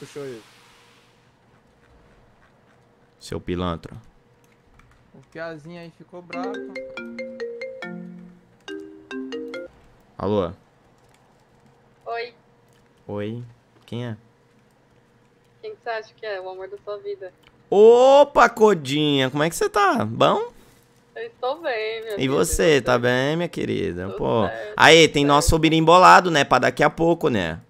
puxou ele? Seu pilantra. O Piazinho aí ficou bravo. Alô? Oi, Oi? Quem é? quem que você acha que é o amor da sua vida? Opa, Codinha, como é que você tá? Bom? Eu estou bem, meu E filho, você, tá bem, minha querida? Tudo Pô. certo, Aí, tem certo. nosso sobrinho embolado, né? Pra daqui a pouco, né?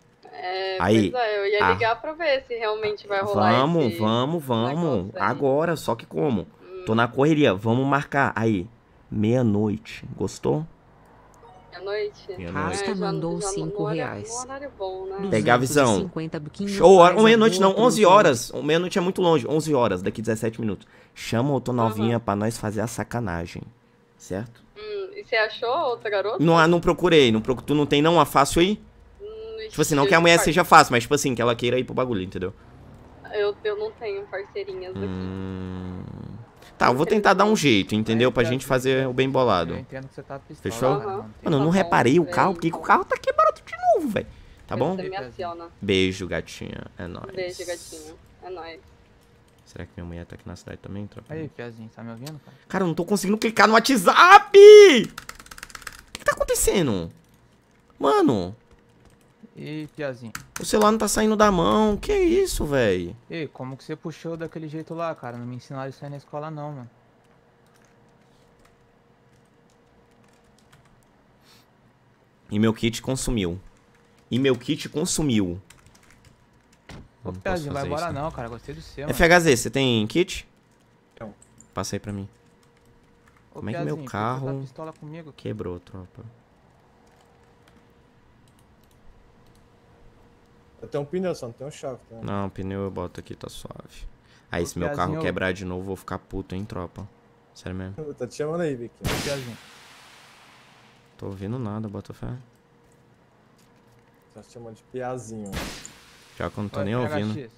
É, Aí. pois é, eu ia Ah. ligar pra ver se realmente vai rolar Vamos, esse... vamos, vamos. Agora, só que como? Hum. Tô na correria, vamos marcar. Aí, meia-noite. Gostou? Meia-noite. Meia-noite. Rasta É, já- mandou já no- cinco no horário- reais. Bom, né? Pegar a visão. 250 biquinhos Show, ou meia-noite não, amor 11 pros horas. Meia-noite é muito longe, 11 horas, daqui 17 minutos. Chama o Tô Novinha Uhum. pra nós fazer a sacanagem. Certo? Hum, e você achou outra garota? Não, ah, não procurei, não procu- tu não tem não uma fácil aí? Tipo assim, não que a mulher seja fácil, mas tipo assim, que ela queira ir pro bagulho, entendeu? Eu, eu não tenho parceirinhas aqui. Hum... Tá, eu vou tentar dar um jeito, entendeu? Pra gente fazer o bem Eu bolado. entendo que você tá pistola. Fechou? tem- Mano, eu não Tá reparei o carro, porque o carro tá quebrado de novo, velho. Tá bom? Beijo, gatinha. É nóis. Beijo, gatinho. É nóis. Será que minha mulher tá aqui na cidade também, tropa? Aí, Piazinho, tá me ouvindo, cara? Cara, eu não tô conseguindo clicar no WhatsApp! O que tá acontecendo? Mano, E Piazinho? o celular não tá saindo da mão. Que isso, velho? Ei, como que você puxou daquele jeito lá, cara? Não me ensinaram isso aí na escola, não, mano. E meu kit consumiu. E meu kit consumiu. Ô, Piazinho, vai embora não, cara. Gostei do seu, mano. FHZ, você tem kit? Não. Passa aí pra mim. Ô, como é que meu carro- tá comigo? Quebrou, tropa. Eu tenho um pneu, só não tenho chave, tá? Não, pneu eu boto aqui, tá suave. Aí, se meu carro eu- quebrar de novo, eu vou ficar puto, hein, tropa. Sério mesmo. Eu tô te chamando aí, Vicky. Tô ouvindo nada, bota fé. Tá te chamando de piazinho. Já que eu não tô Oi, nem ouvindo. Ele,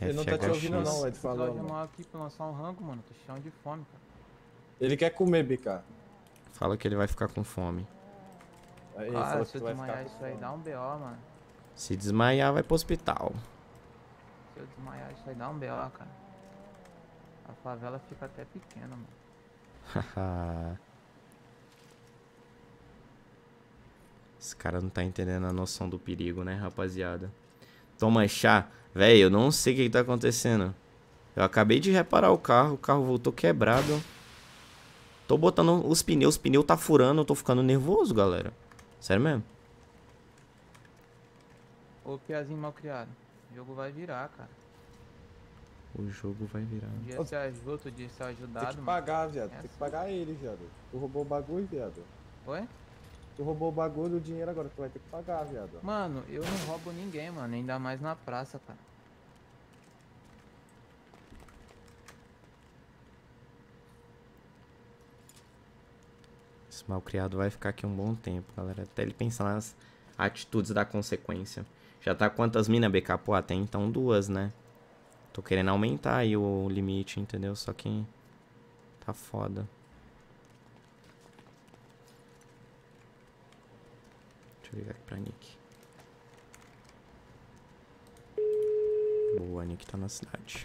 ele não tá te ouvindo não, ele falou. de mano. mal aqui pra lançar um rango, mano. Tô cheio de fome, cara. Ele quer comer, Bica. Fala que ele vai ficar com fome. Aí Cara, se eu vai com isso aí, dá um BO, mano. Se desmaiar, vai pro hospital. Se eu desmaiar isso aí, dá um BO, cara. A favela fica até pequena, mano. Esse cara não tá entendendo a noção do perigo, né, rapaziada? Toma chá. Véi, eu não sei o que, que tá acontecendo. Eu acabei de reparar o carro, o carro voltou quebrado. Tô botando os pneus, os pneus tá furando, eu tô ficando nervoso, galera. Sério mesmo? Ô, Piazinho mal criado. O jogo vai virar, cara. O jogo vai virar. Um dia você ajuda, outro dia você é Tem ajudado, que mano. pagar, viado. Tem Essa. que pagar ele, viado. Tu roubou o bagulho, viado. Oi? Tu roubou o bagulho, o dinheiro agora. Tu vai ter que pagar, viado. Mano, eu não roubo ninguém, mano. Ainda mais na praça, cara. Esse malcriado vai ficar aqui um bom tempo, galera. Até ele pensar nas atitudes da consequência. Já tá quantas minas, BK? Pô, até então duas, né? Tô querendo aumentar aí o limite, entendeu? Só que tá foda. Deixa eu ligar aqui pra Nick. Boa, a Nick tá na cidade.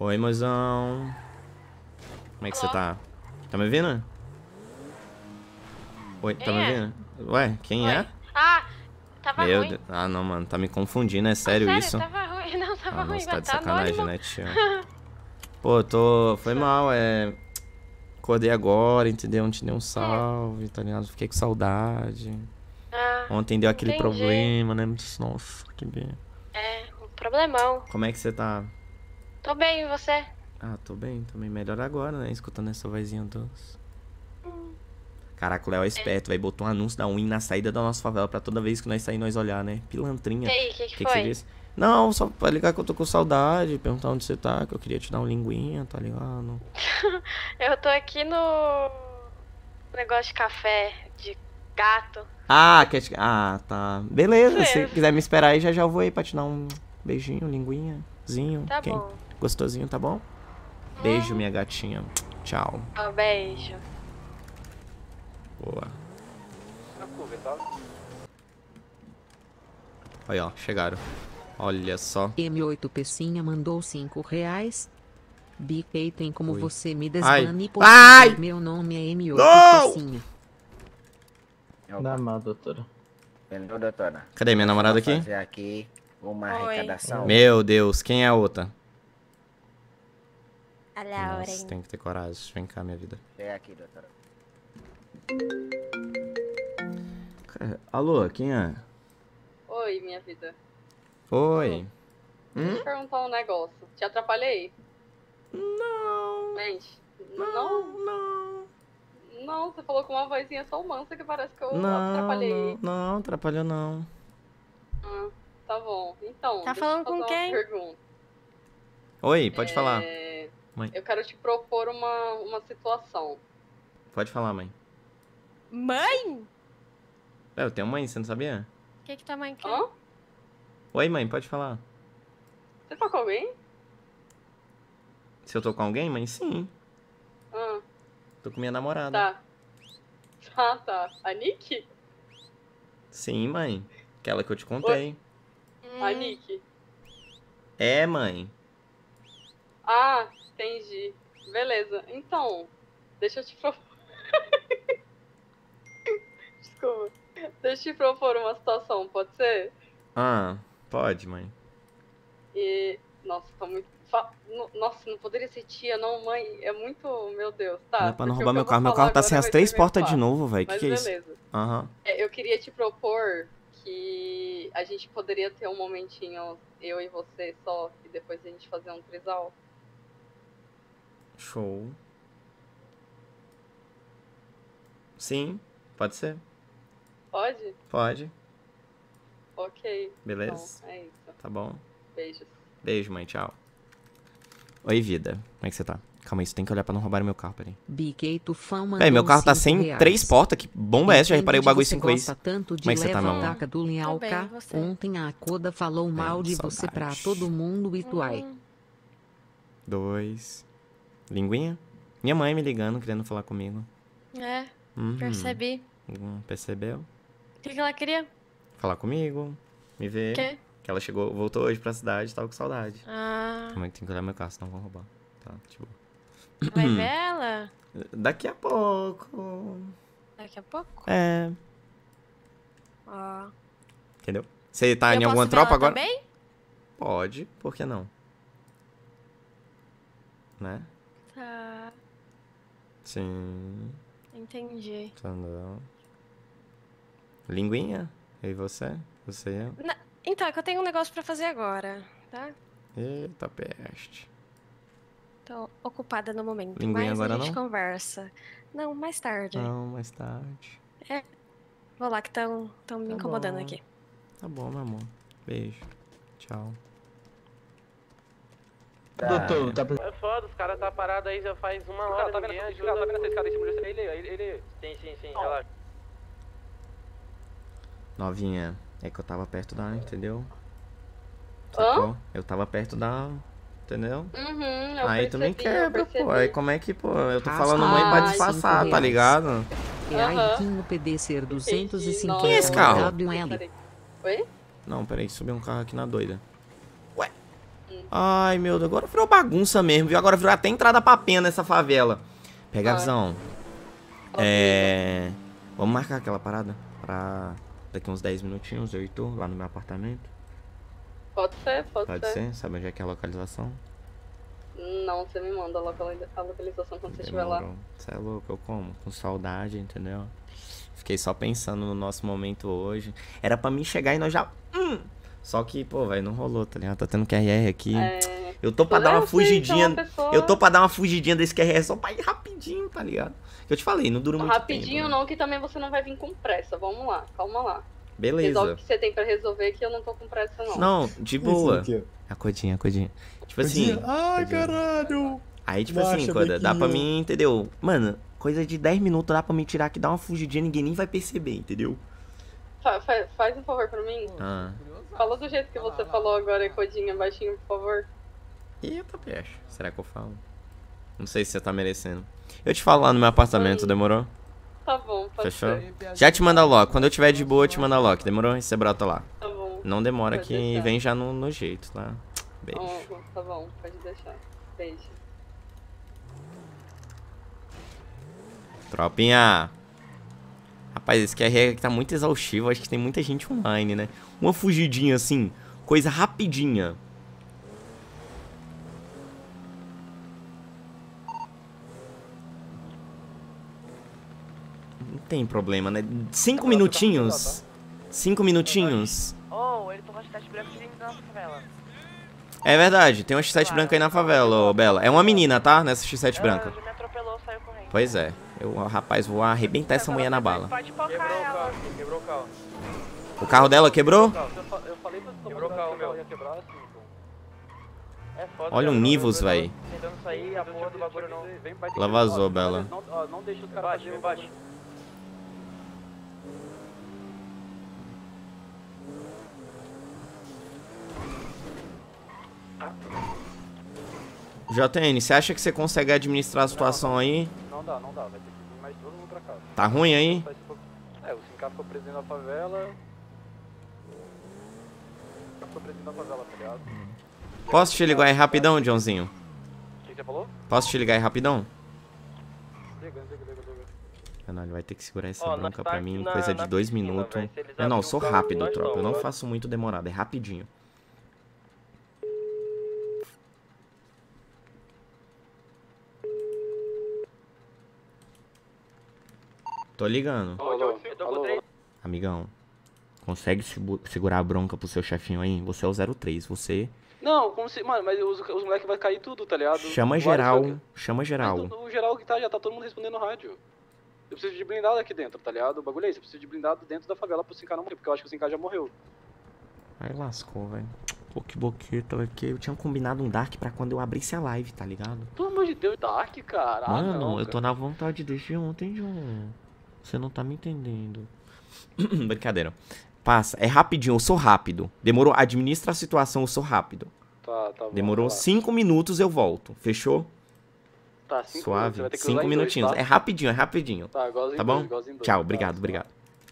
Oi, mozão. Como é que você tá? Tá me ouvindo? Oi, tá me é? ouvindo? Ué, quem é? Ah, tava Meu ruim. Deus. Ah, não, mano, tá me confundindo, é sério, sério, isso? tava ruim. Não, tava Ah, ruim, não, você tá de tá sacanagem, anônimo. né, tio? Pô, tô. Foi mal, é. Acordei agora, entendeu? Não te dei um salve, tá ligado? Fiquei com saudade. Ah, Ontem deu aquele entendi. problema, né? Nossa, que bem. é, um problemão. Como é que você tá? Tô bem, e você? Ah, tô bem, também melhor agora, né? Escutando essa vozinha doce. Caraca, o Léo é esperto, vai botou um anúncio da Win na saída da nossa favela pra toda vez que nós sair nós olhar, né? Pilantrinha. E aí, o que, que, que, que foi? você disse? Não, só pra ligar que eu tô com saudade, perguntar onde você tá, que eu queria te dar um linguinha, tá ligado? Eu tô aqui no negócio de café de gato. Ah, quer te... Ah, tá. Beleza, se quiser me esperar aí, já já vou aí pra te dar um beijinho, linguinhazinho. Tá quem- bom. Gostosinho, tá bom? Beijo, minha gatinha. Tchau. Um beijo. Boa. Aí, ó, chegaram. Olha só. M8 Pecinha mandou 5 reais. BK tem como Oi. você me Ai. desbane por Ai! favor. Meu nome é M8 Não! Pecinha. Dá mal, doutora. Entendeu, doutora? Cadê minha namorada aqui? fazer aqui uma Oi. arrecadação. Meu Deus, quem é a outra? A Nossa, tem que ter coragem. Vem cá, minha vida. Chega aqui, doutora. Cara, Alô, quem é? Oi, minha vida. Oi. Deixa eu te perguntar um negócio. Te atrapalhei? Não. Mente. Não? não. Não, você falou com uma vozinha tão mansa que parece que eu Não, atrapalhei. não, não, atrapalhou não. Ah, tá bom. Então, Tá deixa falando eu fazer com uma quem? pergunta. Oi, pode falar. É, Mãe. Eu quero te propor uma, uma situação. Pode falar, mãe. Mãe? É, eu tenho mãe, você não sabia? O que que tua mãe quer? Hã? Oi, mãe, pode falar. Você tá com alguém? Se eu tô com alguém, mãe? Sim. Ah, Tô com minha namorada. tá. Ah, tá. A Nick? Sim, mãe. Aquela que eu te contei. A Hum, Nick. É, mãe. Ah, entendi. Beleza. Então, deixa eu te propor. Desculpa. Deixa eu te propor uma situação, pode ser? Ah, pode, mãe. E. Nossa, tá muito. fa- no- Nossa, não poderia ser tia, não, mãe. É muito. Meu Deus, tá. Não é pra não roubar meu carro. Meu carro tá sem as três portas de novo, velho. Que que é isso? Aham. É, eu queria te propor que a gente poderia ter um momentinho, eu e você só, e depois a gente fazer um trisal. Show. Sim, pode ser. Pode? Pode. Ok. Beleza. Então, é isso. Tá bom. Beijos. Beijo, mãe. Tchau. Oi, vida. Como é que você tá? Calma aí, você tem que olhar pra não roubar meu carro, peraí. BK Tufão mandou Véi, meu carro tá 5 sem reais. três portas. Que bomba é essa? Já reparei o bagulho cinco vezes. gosta tanto de Como é que você tá, meu amor? do você? Ontem a Coda falou mal de você pra saudade. todo mundo e tu ai. Hum, Dois. Linguinha? Minha mãe me ligando, querendo falar comigo. é, Uhum. percebi. Hum, Percebeu? O que que ela queria? Falar comigo, me ver. O quê? Que ela chegou, voltou hoje pra cidade, tava com saudade. Ah, Como é que tem que olhar meu carro, senão vão roubar. Tá, tipo. vai ver ela? Daqui a pouco. Daqui a pouco? É. Ó. Entendeu? Você tá Eu em alguma tropa agora? Também? Pode, por que não? Né? Tá, Sim. entendi. Entendeu? Linguinha? Eu e você? Você e eu? Então, é que eu tenho um negócio pra fazer agora, tá? Eita peste. Tô ocupada no momento. Linguinha mas agora a gente não? conversa. Não, mais tarde. Não, mais tarde. Vou lá que estão me Tá incomodando bom. aqui. Tá bom, meu amor. Beijo. Tchau. Doutor, tá É foda, os caras tá parado aí já faz uma hora, tá. Tá vendo essa escada de você? Ele, ele, ele... Sim, sim, sim, relaxa. Novinha, é que eu tava perto da, entendeu? Eu tava perto da. Entendeu? Uhum, Aí tu me percebi, eu quebra, pô. Aí como é que, pô, eu tô Ah, falando mãe pra disfarçar, tá ligado? É Aham. Aiquinho PD ser 250 Quem é esse carro? WL. Oi? Não, peraí, subiu um carro aqui na doida. Ué? Ai, meu Deus, agora virou bagunça mesmo, viu? Agora virou até entrada pra pena nessa favela. Pega a Ai. visão. É. Vamos marcar aquela parada pra daqui uns 10 minutinhos, eu e tu, lá no meu apartamento. Pode ser, pode, Pode ser? Sabe onde é que é a localização? Não, você me manda a locali- a localização quando você estiver lá. Você é louco, eu como. Com saudade, entendeu? Fiquei só pensando no nosso momento hoje. Era pra mim chegar e nós já. Hum! Só que, pô, velho, não rolou, tá ligado? Tá tendo QRR aqui. É... Eu tô pra dar uma Eu sei que é fugidinha. uma Eu tô pra dar uma fugidinha desse QRR só pra ir rapidinho, tá ligado? Eu te falei, não dura muito Rapidinho tempo. né? não, que também você não vai vir com pressa. Vamos lá, calma lá. Resolve Beleza. o que você tem pra resolver que eu não tô com pressa, não. Não, de boa. Esse aqui, A codinha, a codinha. Tipo assim. Ai, Codinha. caralho! Aí, tipo Baixa, assim, Coda, dá pra mim, entendeu? Mano, coisa de 10 minutos dá pra me tirar aqui, dar uma fugidinha, ninguém nem vai perceber, entendeu? Fa- fa- faz um favor pra mim. Ah. Fala do jeito que você falou agora, Codinha, baixinho, por favor. Eita, peixe. Será que eu falo? Não sei se você tá merecendo. Eu te falo lá no meu apartamento, Hum. demorou? Tá bom, pode Fechou? ser. Já te manda logo. Quando eu tiver de boa, eu te mando logo. Demorou? E você brota lá. Tá bom. Não demora Pode que deixar. vem já no, no jeito, tá? Beijo. Oh, tá bom, pode deixar. Beijo. Tropinha. Rapaz, esse QR aqui tá muito exaustivo. Acho que tem muita gente online, né? Uma fugidinha assim, coisa rapidinha. Tem problema, né? Cinco minutinhos. Cinco minutinhos. Oh, ele tocou hashtag branco de na favela. É verdade, tem uma X7 branca aí na favela, ô Bela. É uma menina, tá? Nessa X7 branca. Pois é. Eu, rapaz, vou arrebentar essa mulher na bala. O carro. O carro dela quebrou? Eu falei pra você Quebrou o carro, meu. Ia quebrar assim, É foda. Olha o cara, Nivus, não. Ela vazou, Bela. Não, deixa os caras fazer embaixo. JN, você acha que você consegue administrar a situação aí? Não dá, não dá. Vai ter que vir mais todo mundo pra cá. Tá ruim aí? É, o 5K ficou preso da favela. Ficou preso da favela, tá ligado? O Posso te ligar aí rapidão, Johnzinho? que você falou? Posso te ligar aí rapidão? Liga, liga, liga, liga. Caralho, vai ter que segurar essa Ó, bronca tá pra mim, na- coisa de na dois piscina, minutos. véi. Se eles Eu não, eu abrir sou o rápido, tropa. Eu não faço muito demorado, é rapidinho. Tô ligando. Alô, alô. Amigão, consegue segu- segurar a bronca pro seu chefinho aí? Você é o 03, você Não, como se. Mano, mas os, os moleques vão cair tudo, tá ligado? chama geral, chama Mas geral. o- O geral que tá, já tá todo mundo respondendo no rádio. Eu preciso de blindado aqui dentro, tá ligado? O bagulho é esse, eu preciso de blindado dentro da favela pro 5K não morrer, porque eu acho que o 5K já morreu. Aí lascou, velho. Pô, que boqueta, velho, porque eu tinha combinado um Dark pra quando eu abrisse a live, tá ligado? Pelo amor de Deus, Dark, cara. Ah, Mano, não, eu tô na vontade desde ontem, John. Você não tá me entendendo. Brincadeira. Passa, é rapidinho, eu sou rápido. Demorou, administra a situação, eu sou rápido. Tá, tá bom. Demorou lá. cinco minutos, eu volto. Fechou? Tá, cinco minutos, Suave. que usar Cinco em dois, minutinhos. tá? É rapidinho, é rapidinho. Tá, Tá dois, bom? dois. Tchau, Tá, obrigado, tá. obrigado.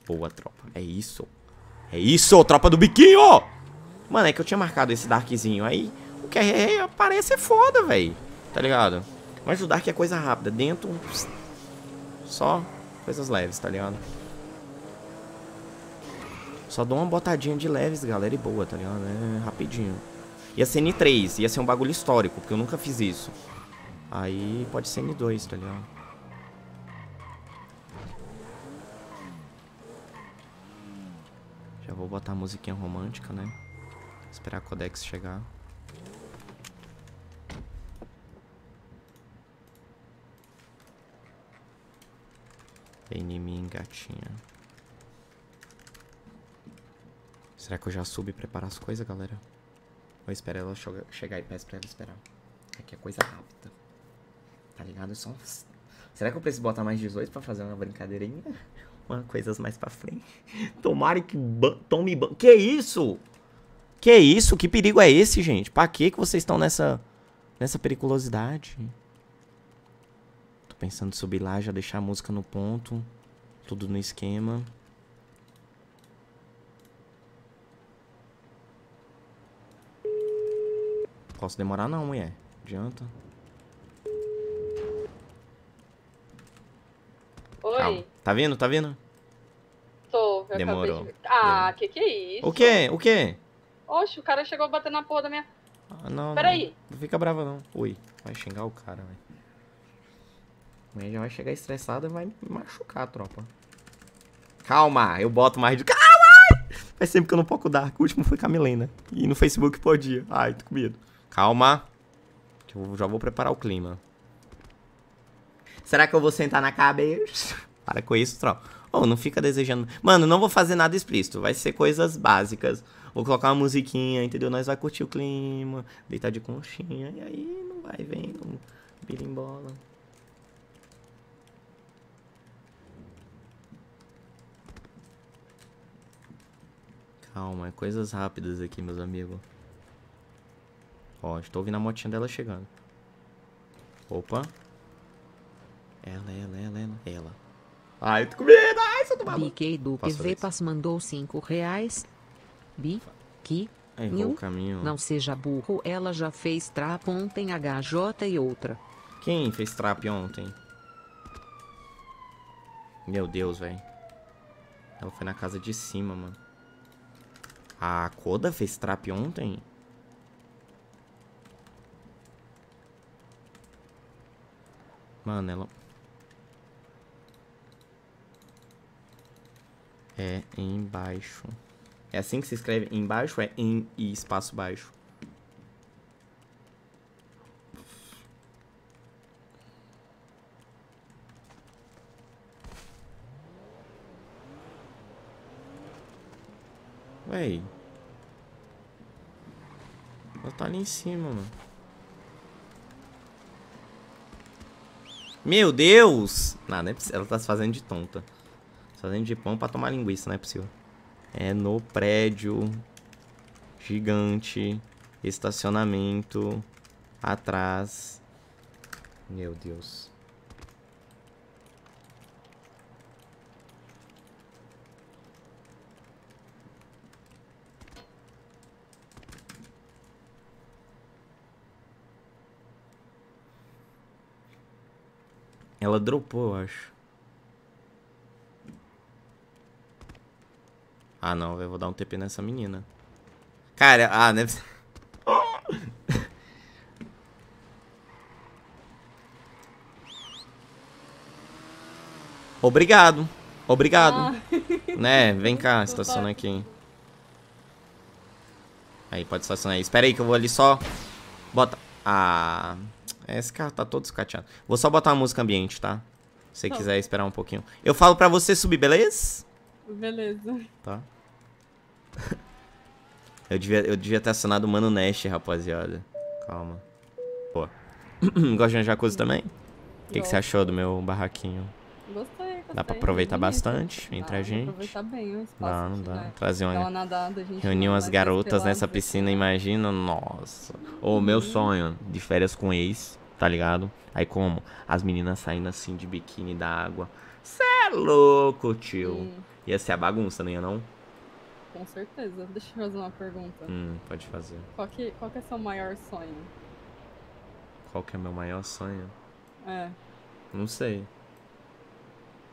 Boa, tropa. É isso. É isso, tropa do biquinho! Mano, é que eu tinha marcado esse Darkzinho. Aí o QRR aparece é foda, velho. Tá ligado? Mas o Dark é coisa rápida. Dentro, só coisas leves, tá ligado? Só dou uma botadinha de leves, galera, e boa, tá ligado? É rapidinho. Ia ser N3, ia ser um bagulho histórico, porque eu nunca fiz isso. Aí pode ser N2, tá ligado? Já vou botar a musiquinha romântica, né? Esperar a Codex chegar. Em mim, gatinha. Será que eu já subo e preparo as coisas, galera? Ou espero ela chegar e peço pra ela esperar. Aqui é coisa rápida. Tá ligado? Só... Será que eu preciso botar mais 18 pra fazer uma brincadeirinha? Uma coisas mais pra frente. Tomara que ban- tome ban... Que isso? Que isso? Que perigo é esse, gente? Pra que que vocês estão nessa nessa periculosidade? Pensando em subir lá, já deixar a música no ponto, tudo no esquema. Posso demorar não, mulher. Adianta. Oi, Calma. Tá vindo? Tá vindo? tô. Eu Demorou. de... Ah, que que é isso? O quê? O quê? Oxe, o cara chegou batendo na porra da minha... Ah, não, Peraí. Não, não fica brava não. Ui, vai xingar o cara, velho. Amanhã já vai chegar estressada e vai me machucar, tropa. Calma, eu boto mais de... Calma! Faz sempre que eu não poco Dark. O último foi com a Milena. E no Facebook podia. Ai, tô com medo. Calma. Eu já vou preparar o clima. Será que eu vou sentar na cabeça? Para com isso, tropa. Oh, não fica desejando. Mano, não vou fazer nada explícito. Vai ser coisas básicas. Vou colocar uma musiquinha, entendeu? Nós vai curtir o clima, deitar de conchinha. E aí não vai vendo. Birimbola. Calma, é coisas rápidas aqui, meus amigos. Ó, estou ouvindo a motinha dela chegando. Opa. Ela, ela, ela, ela. Ela. Ai, tô com medo. Ai, eu tomar banho. BK do PV? Pass mandou 5 reais. Bi, aqui. Errou o caminho. Não seja burro, ela já fez trapo ontem HJ e outra. Quem fez trap ontem? Meu Deus, velho. Ela foi na casa de cima, mano. A Koda fez trap ontem? Mano, ela... É embaixo. É assim que se escreve embaixo? É em e espaço baixo? Véi. Tá ali em cima, mano. Meu Deus! Não é. Ela tá se fazendo de tonta. Se fazendo de pão pra tomar linguiça, não é possível. É no prédio. Gigante. Estacionamento. Atrás. Meu Deus. Ela dropou, eu acho. Ah, não, eu vou dar um TP nessa menina. Cara, ah, né? Obrigado. Obrigado. Né, vem cá, estaciona aqui. Aí, pode estacionar aí. Espera aí que eu vou ali só... Bota... Ah... Esse carro tá todo escateado. Vou só botar uma música ambiente, tá? Se você Tá. quiser esperar um pouquinho. Eu falo pra você subir, beleza? Beleza. Tá. Eu devia, eu devia ter acionado o Mano Nash, rapaziada. Calma. Pô. Gosta de jacuzzi também? O que, que você achou do meu barraquinho? Gostei, gostei. Dá pra aproveitar bastante entre Dá a pra gente? aproveitar bem o espaço. Dá, não dá. né? Trazer uma uma. nadada, a gente Reunir umas garotas nessa piscina, imagina, nossa. O meu sonho de férias com ex, tá ligado? Aí como? As meninas saindo assim de biquíni da água. Cê é louco, tio. Hum. Ia ser a bagunça, não ia não? Com certeza. Deixa eu fazer uma pergunta. Hum, pode fazer. Qual, que, qual que é seu maior sonho? Qual que é meu maior sonho? É, Não sei.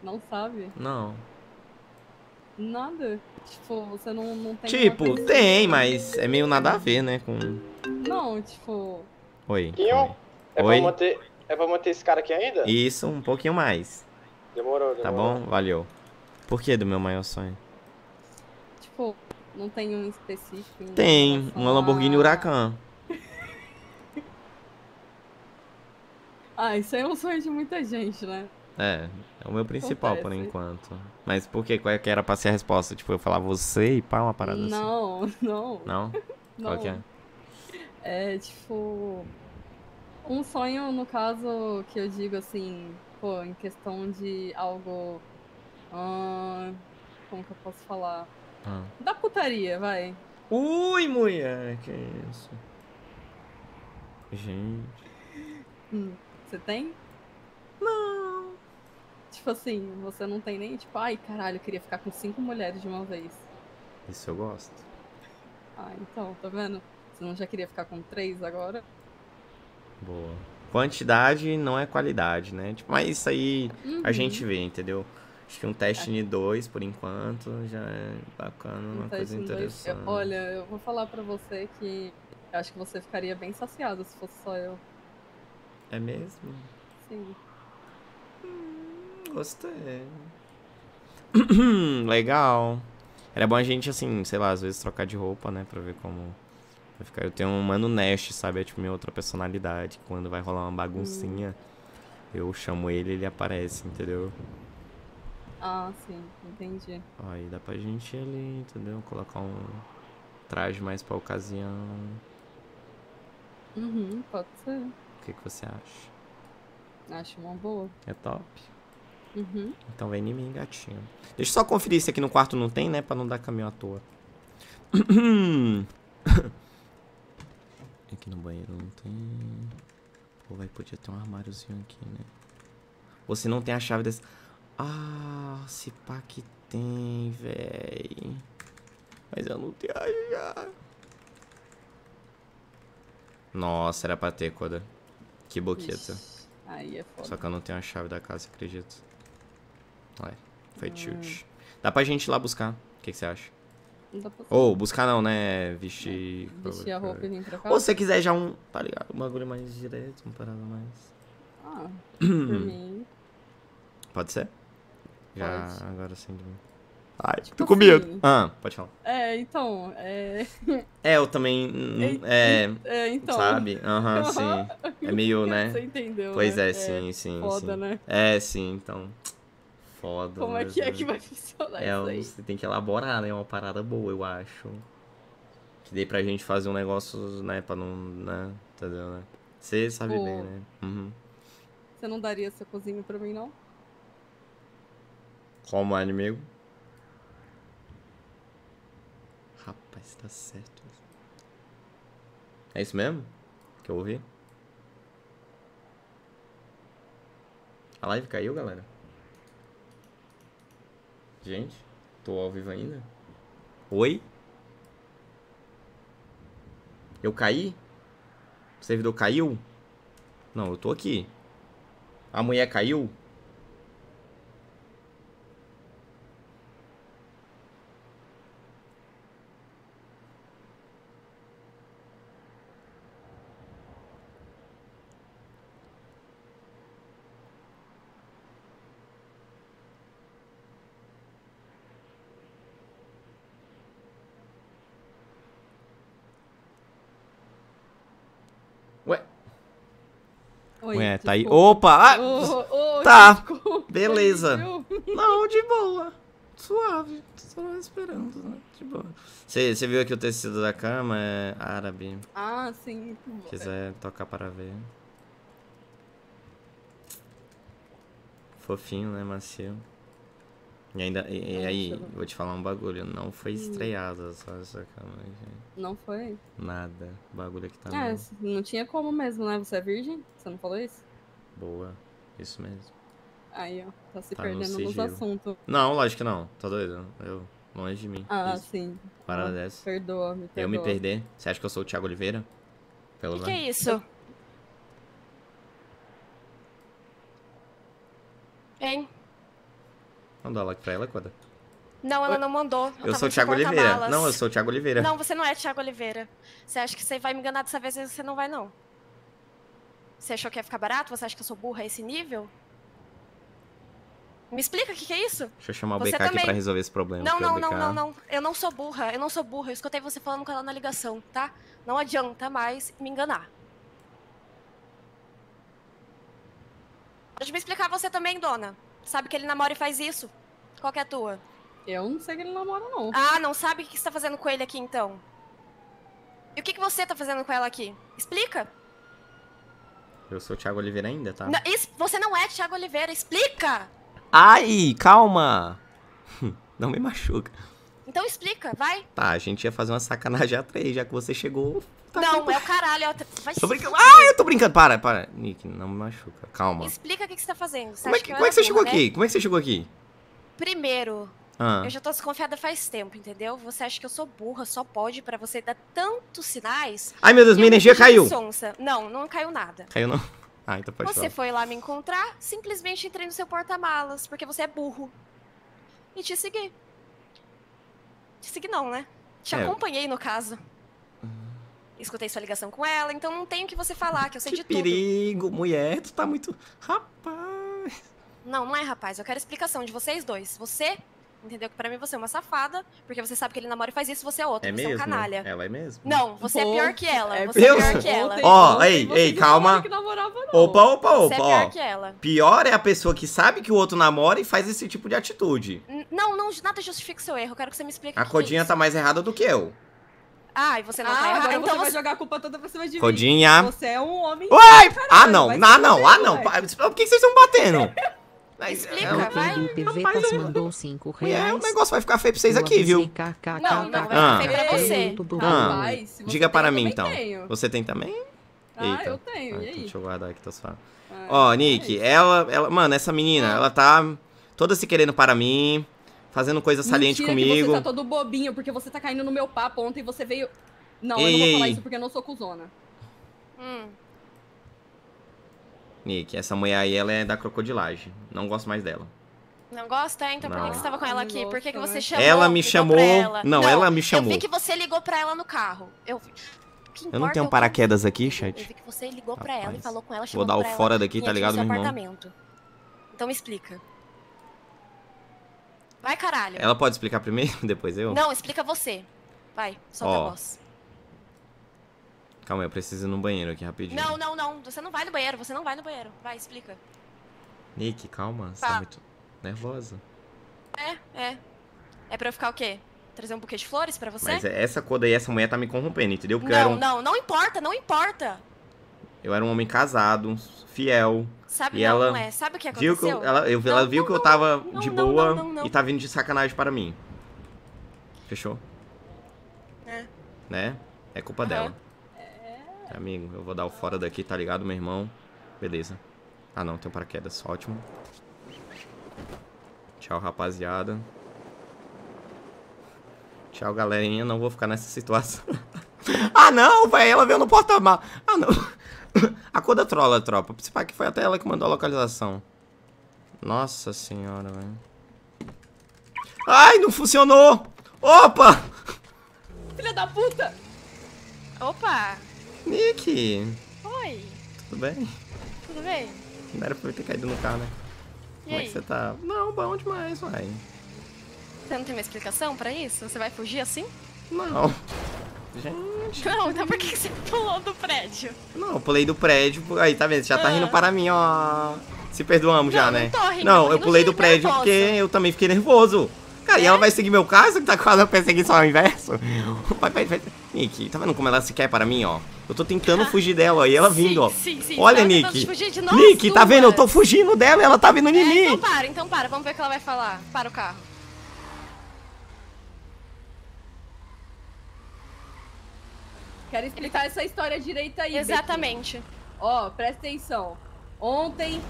não sabe? Não. Nada? Tipo, você não, não tem. Tipo, tem, mas é meio nada a ver, né? Com. Não, tipo. Oi. Quinho? É Oi? pra, manter, é pra manter esse cara aqui ainda? Isso, um pouquinho mais. Demorou, demorou. Tá bom? Valeu. Por que do meu maior sonho? Tipo, não tem um específico. em Tem, uma Lamborghini Huracan. Ah, isso aí é um sonho de muita gente, né? É, é o meu principal por Acontece. enquanto. Mas por quê? Qual é que era pra ser a resposta? Tipo, eu falar você e pá, uma parada assim. não, não. Não? Qual que é? É tipo. Um sonho, no caso, que eu digo assim, pô, em questão de algo. ah, como que eu posso falar? Ah. Da putaria, vai. Ui, mulher, que isso? Gente. Hum, Você tem? Não. Tipo assim, você não tem nem, tipo, ai caralho, eu queria ficar com cinco mulheres de uma vez. Isso eu gosto. Ah, então, tá vendo? Você não já queria ficar com três agora? Boa. Quantidade não é qualidade, né? Tipo, mas isso aí a Uhum. gente vê, entendeu? Acho que um teste em dois, por enquanto, já é bacana, uma Então, coisa interessante. eu- olha, eu vou falar pra você que eu acho que você ficaria bem saciado se fosse só eu. É mesmo? Sim. Gostei. Legal. Era bom a gente, assim, sei lá, às vezes trocar de roupa, né? Pra ver como ficar. Eu tenho um mano Nash, sabe? É tipo minha outra personalidade. Quando vai rolar uma baguncinha, eu chamo ele ele aparece, entendeu? Ah, sim, entendi. Aí dá pra gente ir ali, entendeu? Colocar um traje mais pra ocasião. Uhum, pode ser. O que, que você acha? Acho uma boa. É top? Uhum. Então vem em mim, gatinho. Deixa eu só conferir se aqui no quarto não tem, né? Pra não dar caminho à toa. aqui no banheiro não tem. Pô, vai, podia ter um armáriozinho aqui, né? Se não tem a chave desse. Ah, se pá que tem, véi. Mas eu não tenho já. Nossa, era pra ter, Koda. Que boqueta. Ixi, Aí é foda. Só que eu não tenho a chave da casa, acredito. Ué, foi Hum. tilt. Dá pra gente ir lá buscar. O que, que você acha? Não dá pra Ou, buscar não, né? Vestir. vestir a roupa e vir pra cá. Ou se você quiser já um, tá ligado? Um bagulho mais direto, uma parada mais. Ah, por mim. Pode ser? Já, Pode. agora sim. Ai, Tipo tô com medo. assim. Ah, pode falar. É, então, é. É, eu também. hum, É, É. é, então. Sabe? Aham, sim. É meio, né? Você entendeu? Pois né? é, sim, sim. Foda, sim. né? É, sim, então. Foda. Como é que é né? que vai funcionar É, isso aí? você tem que elaborar, né? Uma parada boa, eu acho. Que dê pra gente fazer um negócio, né? Pra não. Né? Entendeu, né? Você sabe Pô. bem, né? Uhum. Você não daria essa cozinha pra mim, não? Como inimigo? Rapaz, tá certo. É isso mesmo? Que eu ouvi? A live caiu, galera? Gente, tô ao vivo ainda? Oi? Eu caí? O servidor caiu? Não, eu tô aqui. A mulher caiu? Ué, Oi, Ué, tá aí. Opa! Ah! Ô, ô, tá. desculpa, Beleza. Não, de boa. Suave. Só esperando, né? De boa. Você viu aqui o tecido da cama? É árabe. Ah, sim. Se quiser tocar para ver. Fofinho, né? Macio. E ainda. E, e aí, vou te falar um bagulho. Não foi Hum. estreada só essa cama gente. Não foi? Nada. O bagulho aqui tá É, não tinha como mesmo, né? Você é virgem? Você não falou isso? Boa. Isso mesmo. Aí, ó. Tá se Tá no perdendo nos sigilo. assuntos. Não, lógico que não. Tá doido? Eu. Longe de mim. Ah, Isso. sim. Parada Ah, dessa. Perdoa, me perdoa. Eu me perder? Você acha que eu sou o Thiago Oliveira? Pelo que, que é isso? Hein? Manda lá pra ela, Coda. Não, ela não mandou. Eu tava sou o no Thiago Oliveira. Não, eu sou o Thiago Oliveira. Não, você não é Thiago Oliveira. Você acha que você vai me enganar dessa vez, você não vai, não. Você achou que ia ficar barato? Você acha que eu sou burra a esse nível? Me explica o que, que é isso? Deixa eu chamar o Você BK aqui também. pra resolver esse problema. Não, não, não, não, não. Eu não sou burra, eu não sou burra. Eu escutei você falando com ela na ligação, tá? Não adianta mais me enganar. Pode me explicar você também, dona. Sabe que ele namora e faz isso? Qual que é a tua? Eu não sei que ele namora, não. Ah, não sabe o que você tá fazendo com ele aqui, então? E o que, que você tá fazendo com ela aqui? Explica! Eu sou o Thiago Oliveira ainda, tá? Não, is- você não é Thiago Oliveira, explica! Ai, calma! Não me machuca. Então explica, vai. Tá, a gente ia fazer uma sacanagem a três, já que você chegou. Tá não, é o caralho. É o... Vai Tô brincando. Ah, eu tô brincando. Para, para. Nick, não me machuca. Calma. Explica o que, que você tá fazendo. Você Como é que, eu como é que você chegou né? aqui? Como é que você chegou aqui? Primeiro, Ah, eu já tô desconfiada faz tempo, entendeu? Você acha que eu sou burra, só pode pra você dar tantos sinais. Ai, meu Deus, minha energia caiu. sonsa. Não, não caiu nada. Caiu não? Ah, então pode Você falar. foi lá me encontrar, simplesmente entrei no seu porta-malas, porque você é burro. E te segui. Te segui não, né? Te É. acompanhei, no caso. Escutei sua ligação com ela, então não tenho o que você falar, que eu sei Que de tudo. perigo, mulher. Tu tá muito... Rapaz. Não, não é, rapaz. Eu quero explicação de vocês dois. Você, entendeu que pra mim você é uma safada, porque você sabe que ele namora e faz isso, você é outro. É você é um mesmo? canalha. Ela é mesmo? Não, você Pô, é pior que ela. é Você é pior. que ela. Ó, ontem ei, ei, calma. namorava, não. Opa, opa, Você é opa, pior ó. que ela. Pior é a pessoa que sabe que o outro namora e faz esse tipo de atitude. N- Não, não, nada justifica o seu erro. Eu quero que você me explique. A é Codinha isso. tá mais errada do que eu. Ah, e você não ah, tá errado. agora Então você vai jogar a culpa toda pra cima de mim. Codinha. Você é um homem. Uai! Caralho, Ah, não. Ah, se não. Ah, não. Por que vocês estão batendo? Mas, Explica, é, vai. Rapaz, Vetas eu- mandou 5 Mulher, reais. o negócio vai ficar feio pra vocês Eu aqui, viu? kkk, Não, não, vai Ah. ficar feio pra você. Tudo Ah. bom. Rapaz, você Diga tem, para eu mim, então. tenho. Você tem também? Ah, Eita. eu tenho. Ah, e então aí? deixa eu guardar aqui, tô falando. Ah, Ó, é Nick, isso. ela, ela. Mano, essa menina, ela tá toda se querendo para mim. fazendo coisa saliente Mentira comigo. Que você tá todo bobinho, porque você tá caindo no meu papo ontem e você veio. Não, eu Ei, não vou falar ei. isso porque eu não sou cuzona. Hum. Nick, essa mulher aí, ela é da crocodilagem. Não gosto mais dela. Não gosta? Então por que Não. que você tava com ela aqui? Por que, que você chamou? Ela me chamou- ela? não, ela me Eu chamou. vi que você ligou pra ela no carro. Eu vi. Eu não tenho é paraquedas aqui, Eu chat. vi que você ligou pra ela e Rapaz, falou com ela, vou dar o fora daqui, tá ligado, meu irmão? apartamento. Então me explica. Vai, caralho. Ela pode explicar primeiro, depois eu? Não, explica você. Vai, solta Ó. a voz. Calma aí, eu preciso ir no banheiro aqui rapidinho. Não, não, não. Você não vai no banheiro, você não vai no banheiro. Vai, explica. Nick, calma, você Tá. muito nervosa. É, é. É pra eu ficar o quê? Trazer um buquê de flores pra você? Mas essa cor daí, essa mulher tá me corrompendo, entendeu? Porque Não, um, não, não importa, não importa. eu era um homem casado, fiel. Sabe, e não, ela não é. Sabe o que viu que aconteceu? eu, ela, eu, ela viu que eu tava de não, boa não, não, não. e tá vindo de sacanagem para mim. Fechou? É. Né? É culpa Aham. dela. Amigo, eu vou dar o fora daqui, tá ligado, meu irmão? Beleza. Ah não, tem um paraquedas, ótimo. Tchau, rapaziada. Tchau, galerinha. Não vou ficar nessa situação. ah, não, velho. Ela veio no porta-malas. Ah, não. a cor da trola, tropa. Pá que foi até ela que mandou a localização. Nossa senhora, velho. Ai, não funcionou. Opa! Filha da puta! Opa! Nick, Oi, tudo bem? tudo bem? Não era pra eu ter caído no carro, né? E Como é aí? que você tá? Não, bom demais, vai. Você não tem uma explicação pra isso? Você vai fugir assim? Não. Gente. Não, então por que você pulou do prédio? Não, eu pulei do prédio. Aí, tá vendo? Você já tá rindo para mim, ó. Se perdoamos já, Ah. Não, né? não rindo, Não, eu pulei do prédio porque eu também fiquei nervoso. Cara, e ela vai seguir meu caso que tá quase a perseguição ao inverso? Vai, vai, vai. Nick, tá vendo como ela se quer para mim, ó? Eu tô tentando fugir dela, ó, e ela vindo, ó. sim, sim, Olha, tá Nick. nós Nick, tá vendo? Eu tô duas. fugindo dela e ela tá vindo em É, mim. então para, então para. Vamos ver o que ela vai falar. Para o carro. Quero explicar essa história direito aí. Exatamente. Ó, presta atenção. Ontem,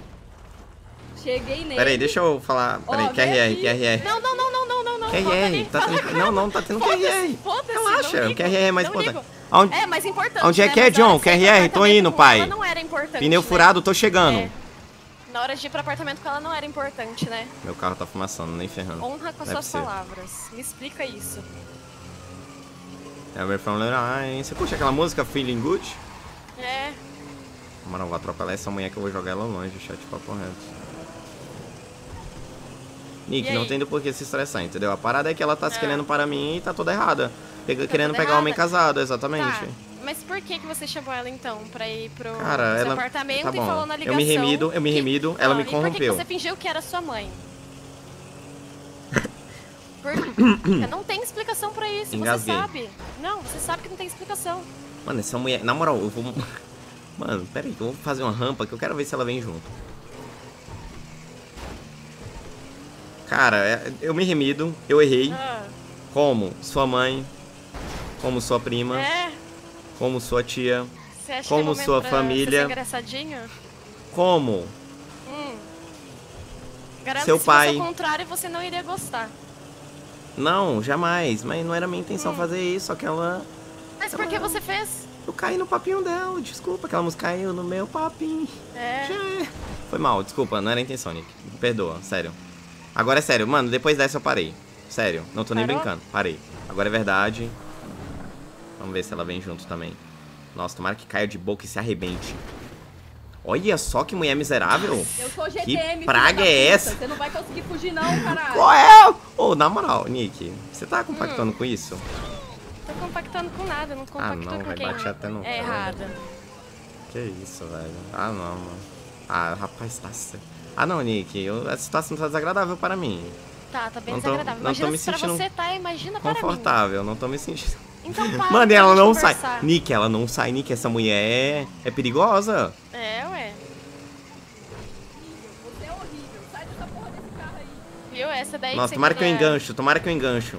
cheguei nele. Peraí, deixa eu falar. Peraí, vem QRR. QRR. Não, não, não, não, não, não, não. QRR, tá tendo... Não, não, tá tendo QRR. foda-se, Relaxa, o. QRR é mais importante. Ligo. Aonde- É, importante. Onde é né? que é, Mas John? de sair do QRR, tô indo, pai. Não era importante. Pneu né? furado, tô chegando. É. Na hora de ir pro apartamento com ela não era importante, né? Meu carro tá fumaçando, nem ferrando. Honra com as é suas palavras. Me explica isso. É o from Lorraine. Você curte aquela música Feeling Good? É. Mano, eu vou atropelar essa mulher que eu vou jogar ela longe, chat papo reto. Nick, não tem do porquê se estressar, entendeu? A parada é que ela tá se Ah. querendo para mim e tá toda errada. Pega- querendo pegar errada? homem casado, exatamente. Tá. Mas por que que você chamou ela então pra ir pro Cara, seu ela. apartamento tá e falou na Eu ligação? me remido, eu me que- remido, ela Ah, me E por que que corrompeu. você fingiu que era sua mãe? Por... Não tem explicação pra isso, Engasguei. você sabe. Não, você sabe que não tem explicação. Mano, essa mulher. Na moral, eu vou. Mano, pera aí, que eu vou fazer uma rampa que eu quero ver se ela vem junto. Cara, é- eu me remido, eu errei. Ah, Como sua mãe, como sua prima, é? como sua tia, Você acha Como que é sua pra família- como Hum. Garanto Seu pai. se fosse o contrário, você não iria gostar. Não, jamais. Mas não era minha intenção fazer isso, só que ela. Mas por que você fez? Eu caí no papinho dela, desculpa, aquela música caiu no meu papinho. É. Já é. Foi mal, desculpa, não era a intenção, Nick. Perdoa, sério. Agora é sério, mano, depois dessa eu parei. Sério, não tô nem Parou? brincando, parei. Agora é verdade. Vamos ver se ela vem junto também. Nossa, tomara que caia de boca e se arrebente. Olha só que mulher miserável. Eu sou GTM, Que praga é essa? Você não vai conseguir fugir não, caralho. Qual é? Ô, na moral, Nick, você tá Hum. compactando com isso? Tô compactando com nada, não compacto Ah, não, com vai quem bater até no é pé. errada. Que isso, velho. Ah, não, mano. Ah, rapaz, tá. Ah, não, Nick, eu, a situação tá desagradável para mim. Tá, tá bem Não tô- desagradável. não tô Imagina me se pra sentindo você tá, imagina para mim. Confortável, não tô me sentindo. Então para Mano, ela não conversar. sai. Nick, ela não sai, Nick. Essa mulher é, é perigosa. É, ué. Você é horrível. Sai dessa porra desse carro aí. Viu? Essa daí Nossa, tomara que eu engancho, tomara que eu engancho.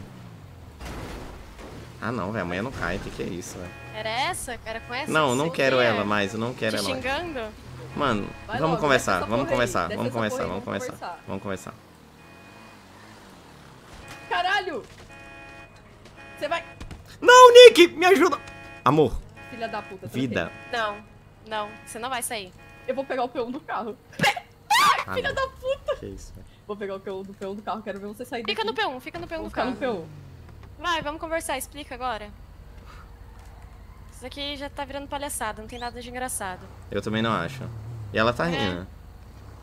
Ah, não, velho. Amanhã não cai. O que, que é isso, velho? Era essa? Era com essa? Não, eu não quero quer? ela mais. Eu não quero Te ela mais. xingando? Mano, Vai vamos logo, conversar, vamos conversar, vamos essa conversar, vamos vamos conversar. conversar. Vamos conversar. Você vai. Não, Nick, me ajuda. Amor, Filha da puta. vida. Não, não, você não vai sair. Eu vou pegar o peão do carro. Ah, Filha não. da puta. Que isso, velho. Vou pegar o peão do peão do carro. Quero ver você sair Fica no daqui. P1, fica no P1 Vou do ficar no carro. peão. Vai, vamos conversar, explica agora. Isso aqui já tá virando palhaçada, não tem nada de engraçado. Eu também não acho. E ela tá É. rindo.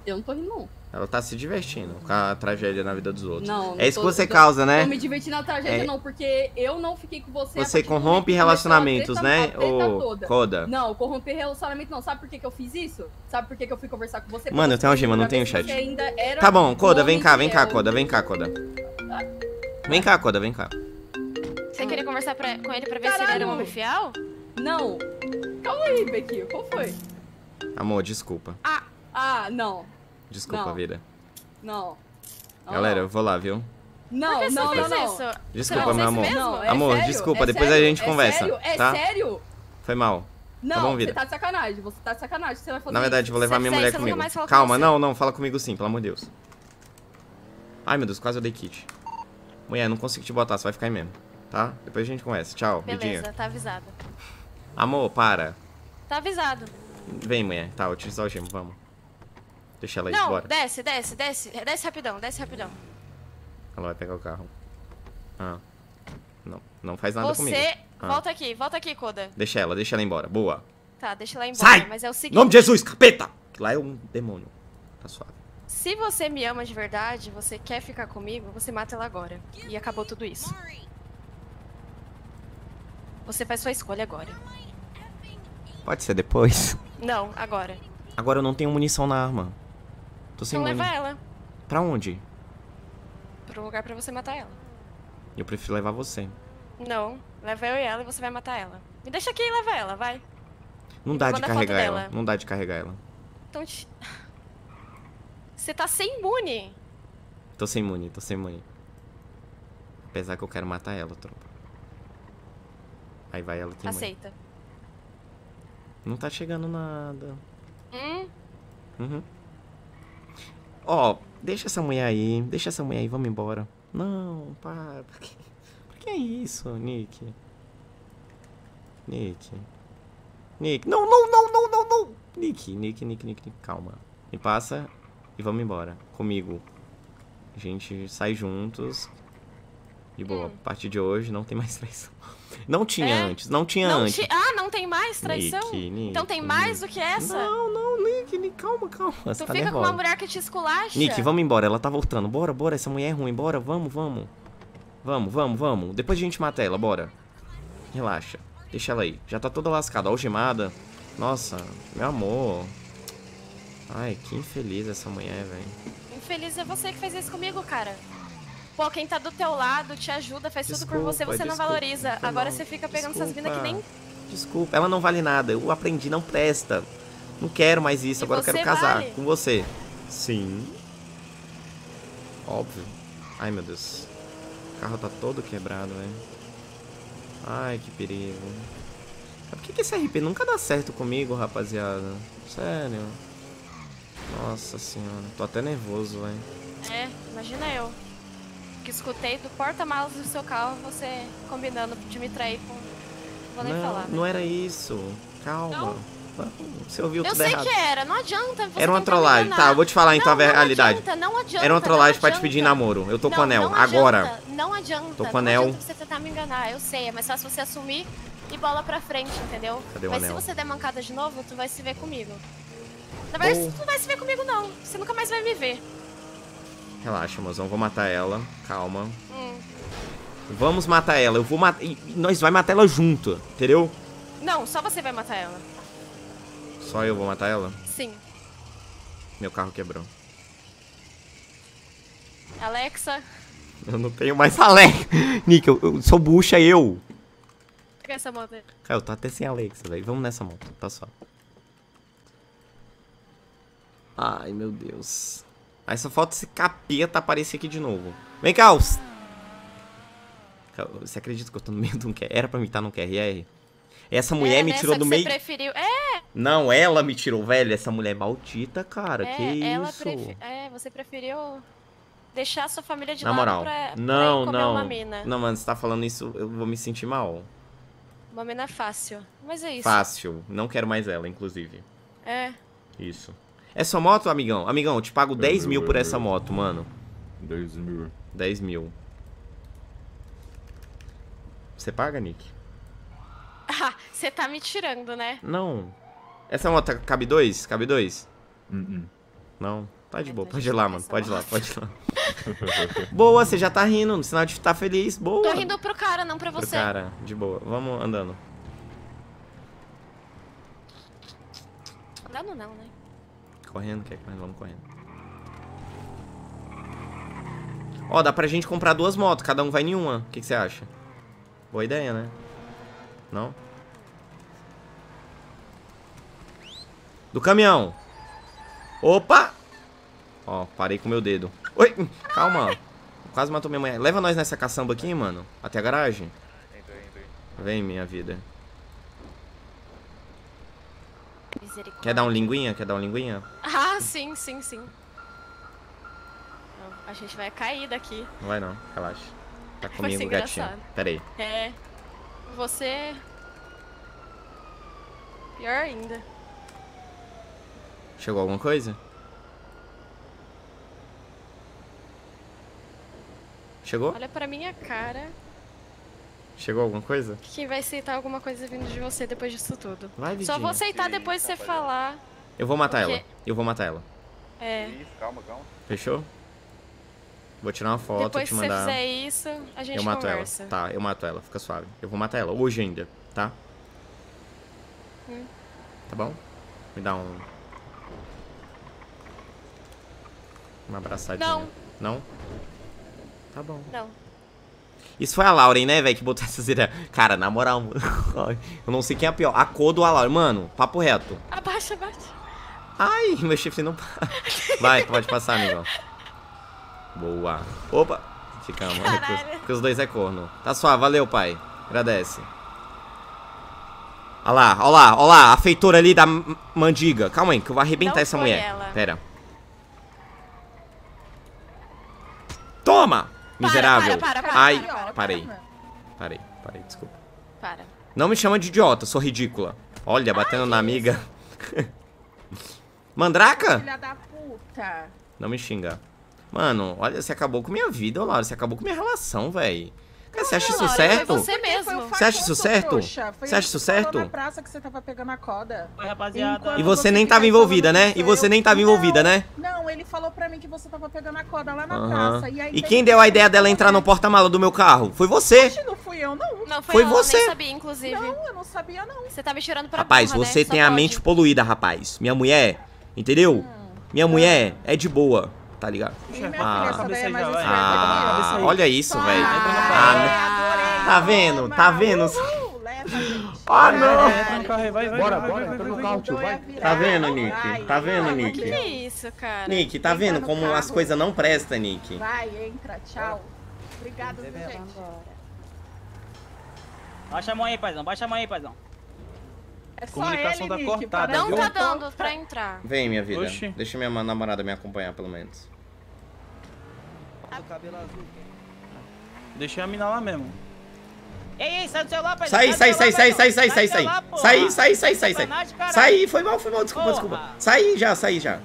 Eu não tô rindo, não. Ela tá se divertindo com a tragédia na vida dos outros. Não, não é isso tô- que você tô- causa, né? Tô me divertindo na tragédia, É. não, porque eu não fiquei com você. Você corrompe relacionamentos, treta- né, toda. Coda? Não, corromper relacionamento não. Sabe por que, que eu fiz isso? Sabe por que, que eu fui conversar com você? Mano, eu tenho algema, não tenho chat. você ainda era Tá bom, Coda, vem cá, vem cá. Coda, vem cá, Coda. Vem cá, Coda, vem cá. Você queria conversar pra- com ele pra ver se ele era um Caralho. homem fiel? Não. Calma aí, Bequinho. Qual foi? Amor, desculpa. Ah, não. Desculpa, Não. vida. Não. Não, Galera, eu vou lá, viu? Não, Por que não, você não, fez não. isso? Desculpa, Você meu amor. Não, é Amor, sério, desculpa, é depois a sério, gente é conversa, Sério? É tá? sério? Foi mal. Não, bom, você tá de sacanagem. Você tá de sacanagem. Você vai fazer Na verdade, eu vou levar Se minha mulher isso, comigo. com Calma, você. não, não, fala comigo sim, pelo amor de Deus. Ai, meu Deus, quase eu dei kit. Mulher, não consigo te botar, você vai ficar aí mesmo. Tá? Depois a gente conversa. Tchau, vidinha. Beleza, tá avisado. Amor, para. Tá avisado. Vem, mulher. Tá, eu te o gemo, vamos. Deixa ela aí, Não, bora. desce, desce, desce. Desce rapidão, desce rapidão. Ela vai pegar o carro. Ah. Não, não faz nada comigo. Você, Ah. volta aqui, volta aqui, Koda. Deixa ela, deixa ela embora. Boa. Tá, deixa ela embora. Sai! Mas é o seguinte. nome de Jesus, capeta! Lá é um demônio. Tá suave. Se você me ama de verdade, você quer ficar comigo, você mata ela agora. E acabou tudo isso. Você faz sua escolha agora. Pode ser depois. Não, agora. Agora eu não tenho munição na arma. Tô sem Então leva ela Pra onde? pro lugar pra você matar ela. Eu prefiro levar você. Não, leva eu e ela e você vai matar ela. Me deixa aqui e leva ela, vai. Não E dá de carregar ela. dela. Não dá de carregar ela. Então te... Você tá sem imune. Tô sem muni, tô sem muni. Apesar que eu quero matar ela, tropa. Aí vai ela mãe. Aceita. Não tá chegando nada. Hum, Uhum. Ó, deixa essa mulher aí. Deixa essa mulher aí, vamos embora. Não, para. Por que, por que é isso, Nick? Nick. Nick. Não, não, não, não, não, não. Nick, Nick, Nick, Nick, Nick. Calma. Me passa e vamos embora. Comigo. A gente sai juntos. De boa. Hum. A partir de hoje não tem mais traição. Não tinha É? antes. Não tinha não antes. ti- Ah, não tem mais traição? Nick, Nick, então tem mais do que essa? Não, não, Nick, Nick, calma, calma. Você tu tá fica com uma mulher que te esculacha? Nick, vamos embora, ela tá voltando. Bora, bora, essa mulher é ruim, bora, vamos, vamos. Vamos, vamos, vamos. Depois a gente mata ela, bora. Relaxa. Deixa ela aí. Já tá toda lascada, algemada. Nossa, meu amor. Ai, que infeliz essa mulher, velho. Infeliz é você que fez isso comigo, cara. Pô, quem tá do teu lado te ajuda, faz tudo por você, Desculpa, você não desculpa, valoriza. foi Agora você fica pegando essas minas que nem. Desculpa. Desculpa, ela não vale nada. Eu aprendi, não presta. Não quero mais isso, E agora eu quero casar vale? com você. Sim. Óbvio. Ai, meu Deus. O carro tá todo quebrado, velho. Ai, que perigo. Por que, que esse RP nunca dá certo comigo, rapaziada? Sério. Nossa senhora. Tô até nervoso, velho. É, imagina eu. Que escutei do porta-malas do seu carro você combinando de me trair com. Vou nem não, falar. não era isso. Calma. Você ouviu Eu tudo sei errado. que era, não adianta. Era uma trollagem. Tá, eu vou te falar então Não, a não realidade. adianta, não adianta, Era uma trollagem não pra te pedir namoro. Eu tô com Não, anel. não Agora. Não adianta. Tô com não anel. adianta você tentar me enganar, eu sei. É mais fácil você assumir e bola pra frente, entendeu? Cadê o Mas anel? se você der mancada de novo, tu vai se ver comigo. Na verdade, Bom. tu não vai se ver comigo, não. Você nunca mais vai me ver. Relaxa, mozão. Vou matar ela. Calma. Hum. Vamos matar ela. Eu vou matar. Nós vai matar ela junto, entendeu? Não, só você vai matar ela. Só eu vou matar ela. Sim. Meu carro quebrou. Alexa, Eu não tenho mais Alé. Nick, eu, eu sou bucha, eu. pega essa moto aí. Cara, eu tô até sem Alexa, velho. Vamos nessa moto, tá só. Ai, meu Deus. Aí só falta esse capeta aparecer aqui de novo. Vem cá, os... Você acredita que eu tô no meio de um QR? Era pra mim estar num QRR? Essa mulher é, me tirou do meio... Você preferiu. É, Não, ela me tirou, velho. Essa mulher é maldita, cara. é, que isso? prefe... É, você preferiu deixar sua família de Na lado moral. pra, pra Não, comer não. uma mina. Não, mano, você tá falando isso, eu vou me sentir mal. Uma mina fácil. Mas é isso. Fácil. Não quero mais ela, inclusive. É. Isso. É sua moto, amigão? Amigão, eu te pago 10 mil por essa moto, mano. 10 mil. 10 mil. Você paga, Nick? Ah, você tá me tirando, né? Não. Essa moto cabe dois? Cabe dois? Uh Não. Tá de boa, pode a ir lá, mano. essa Pode ir lá, pode ir lá. boa, você já tá rindo, sinal de estar feliz. Boa. Tô rindo pro cara, não pra Pro você. cara, de boa. Vamos andando. Dando não, né? Correndo, quer correndo? Vamos correndo. Ó, dá pra gente comprar duas motos, cada um vai em uma. O que, que você acha? Boa ideia, né? Não? Do caminhão. Opa! Ó, parei com o meu dedo. Oi! Calma. Quase matou minha mãe. Leva nós nessa caçamba aqui, mano. Até a garagem. Vem, minha vida. Misericórdia. Quer dar um linguinha? Quer dar um linguinha? Ah, sim, sim, sim. Não, a gente vai cair daqui. Não vai não, relaxa. Tá comigo, gatinho. Pera aí. É. Você. Pior ainda. Chegou alguma coisa? Chegou? Olha pra minha cara. Chegou alguma coisa? Quem vai aceitar alguma coisa vindo de você depois disso tudo? Vai, Só vou aceitar depois de você falar. Eu vou matar Porque- ela. Eu vou matar ela. É. Isso, calma, calma. Fechou? Vou tirar uma foto depois te que você mandar. fizer isso, a gente eu mato conversa. ela. Tá, eu mato ela, fica suave. Eu vou matar ela hoje ainda, tá? Hum. Tá bom? Me dá um. Uma abraçadinha. Não. Não? Tá bom. Não. Isso foi a Lauren, né, velho, que botou essas ideias. Cara, na moral, eu não sei quem é a pior. A Codo ou a Lauren? Mano, papo reto. Abaixa, abaixa. Ai, meu chifre não. Vai, pode passar, amigão. Boa. Opa. Ficamos. Porque os dois é corno. Tá suave, valeu, pai. Agradece. Olha lá, olha lá, olha lá. A feitora ali da mandiga. Calma aí, que eu vou arrebentar Não essa mulher. ela. Pera. Toma! Miserável. para, para, para, Ai, para, para, parei. para. Parei, parei, desculpa. Para. Não me chama de idiota, sou ridícula. Olha, batendo na amiga. Mandraca? Filha da puta. Não me xinga. Mano, olha, você acabou com minha vida, ô Laura. Você acabou com minha relação, véi. Cara, você acha isso Laura, certo? foi você Foi mesmo. Você acha isso certo? trouxa. Foi Você acha isso certo? na praça que você tava pegando a corda. Oi, rapaziada. E você nem fica tava envolvida, né? E você eu. nem tava Não, envolvida, né? Não, ele falou pra mim que você tava pegando a corda lá na praça. E, aí E quem deu a ideia dela entrar no porta-mala do meu carro? Foi você. Oxe, Não fui eu, não. Não, foi, Foi eu, você. nem sabia, inclusive. Não, eu não sabia, não. Você tá me tirando pra Rapaz, burra, você né? Só tem a pode. mente poluída, rapaz. Minha mulher, entendeu? Minha mulher é de boa, tá ligado? Ah. é Ah, aí. olha isso, velho. Ah, Ah, adorei. tá vendo? Tá vendo? Gente. Ah, não. É, vai, vai. Bora, vai, bora, entra no carro, tio, vai. Tá vendo, Nick? Vai, Tá vendo, Nick? Que isso, cara? Nick, tá vendo como carro. as coisas não prestam, Nick? Vai, entra, tchau. Obrigado, gente. Baixa a mão aí, paizão. Baixa a mão aí, paizão. É só Comunicação ele, tá Nick, cortada, Não viu? que tá dando pra entrar. Vem, minha vida. Oxi. Deixa minha namorada me acompanhar, pelo menos. Deixei a mina lá mesmo. Ei, ei, sai do celular, paizão. Sai, sai, sai, sai, sai, sai, sai, sai. Sai, sai, sai, sai, sai. Sai, foi mal, foi mal, desculpa, Porra. desculpa. Sai já, sai já.